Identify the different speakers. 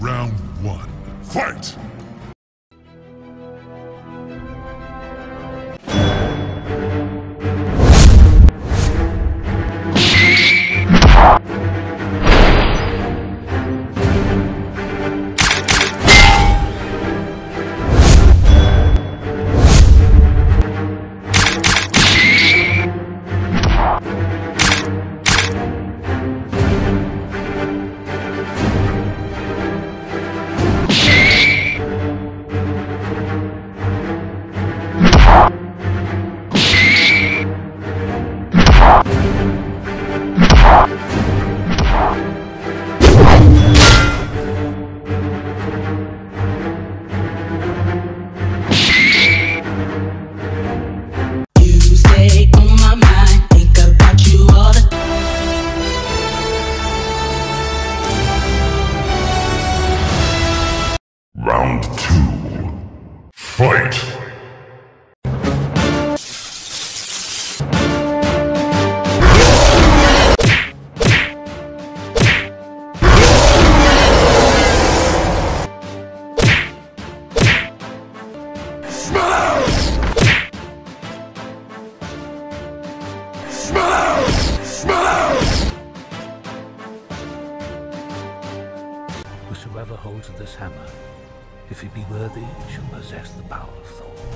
Speaker 1: Round one. Fight! Round two. Fight!
Speaker 2: Whosoever holds this hammer, if he be worthy, he shall possess the power of Thor.